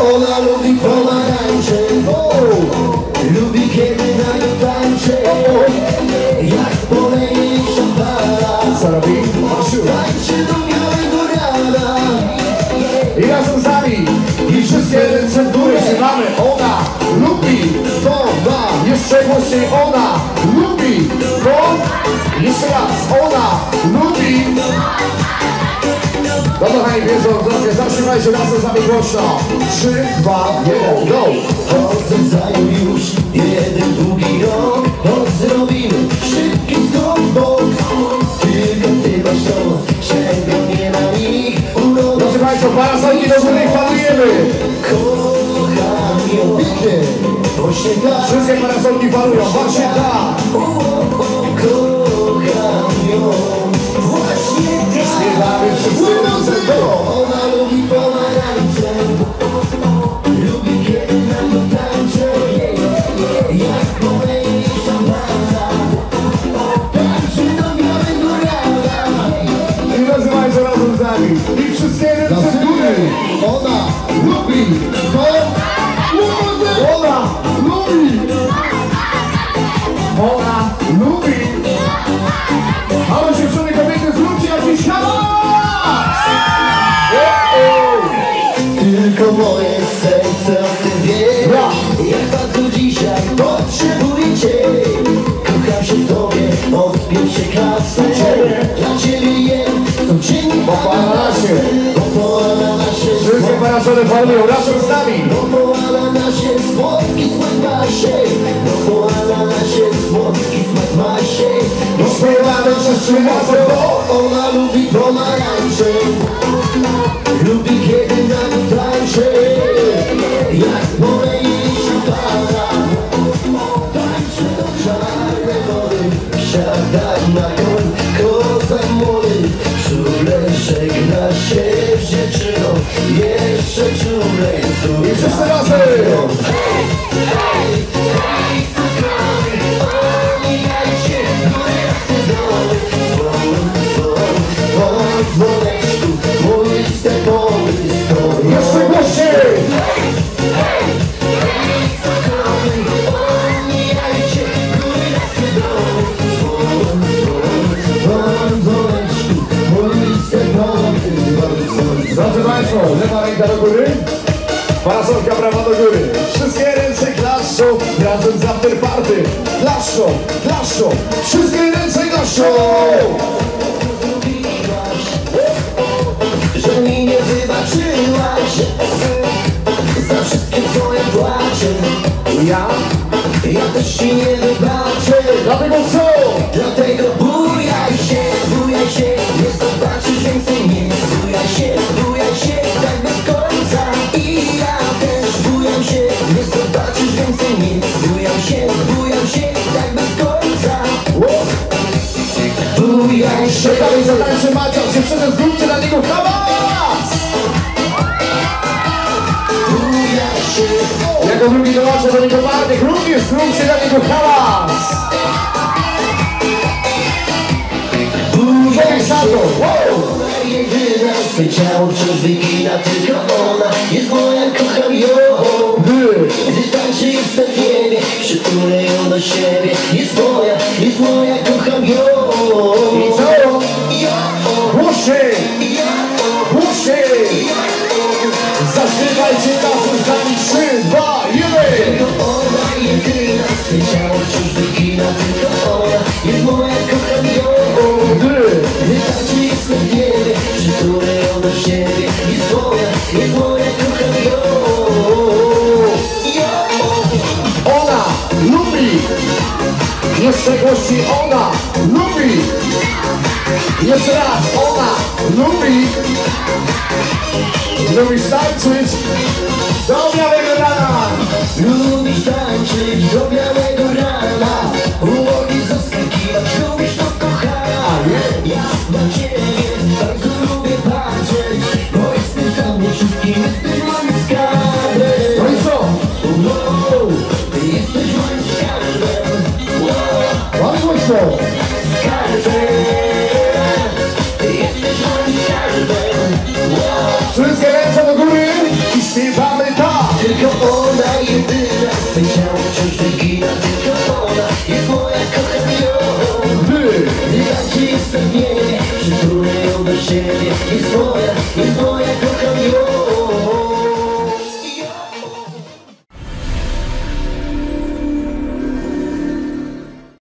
Ona lubi pomarańcze Lubi kiedy na nią tańczę Jak poleje szampana Co robi? Tańczy do białego rana I razem z nami. I wszystkie ręce w górę. Śpiewamy. Ona lubi to ma. Jeszcze głośniej. Ona No kochani, wierzą w drogę. Zatrzymajcie razem z nami głośno. 3, 2, 1, go. Zajął już jeden długi rok Choć zrobimy szybki skok bok Tylko ty masz to, czego nie ma nikt Proszę Państwa, parasolki do góry falujemy. kocham ją Właśnie tak, Wszystkie parasolki falują. Właśnie tak. kocham ją Właśnie tak Śpiewamy wszyscy I wszystkie ręce w górę. Ona lubi to Tylko moje serce o tym wie Ja. Jak bardzo dzisiaj potrzebuję Cię Kocham się w Tobie od pierwszej klasy Ciebie. Dla Ciebie jem codziennie Popalanasie. Popalanasie Wszystkie parasole falują razem z nami. Popalanasie słodki smak ma się Popalanasie słodki smak ma się Śpiewamy wszyscy razem, bo Ona koń, koza młody Czule żegna się z dziewczyną Jeszcze czulej i wszyscy razem. Dzwoneczku, góry. Parasolka prawa do góry. Wszystkie ręce klaszczą razem z afterparty. Klaszczą, klaszczą. Wszystkie ręce klaszczą. Że mi nie wybaczyłaś Za wszystkie twoje płacze Ja? Ja też ci nie wybaczę Dlatego co? Bujaj się Czekamy za tańczy Macia. Dziewczyny, zróbcie dla niego hałas. Jako drugi dołączę do niego Bartek. Również zróbcie dla niego hałas. Bujaj Czekaj za się to. Wow. Ona jedyna Swe ciało wciąż wygina Tylko ona jest moja, kocham ją. Gdy tańczy jestem w niebie Przytulę ją do siebie Jest moja, jest moja, kocham ją Głośniej. Głośniej. Zaśpiewajcie razem z. Trzy, dwa, jeden. To ona jedyna Swe ciało wciąż wygina Tylko ona jest moja, kocham ją Wy. Gdy tańczy jestem w niebie Przytulę ją do siebie Jest moja, jest moja, kocham ją Ona lubi. Jeszcze głośniej ona lubi. Jeszcze raz ona lubi. Lubisz tańczyć do białego rana. Lubisz tańczyć do białego rana. Ułogi zaskakiwać, lubisz to kochana. Ja na ciebie bardzo lubię patrzeć Bo jesteś dla mnie wszystkim, jesteś moim skarbem. No i co? Wow, jesteś moim skarbem. Wow, Bardzo Tylko ona jedyna z tej ciała wciąż wygina Tylko ona jest moja kochaniona Jaki istnienie, przytulę ją do siebie. Jest moja, jest moja kochaniona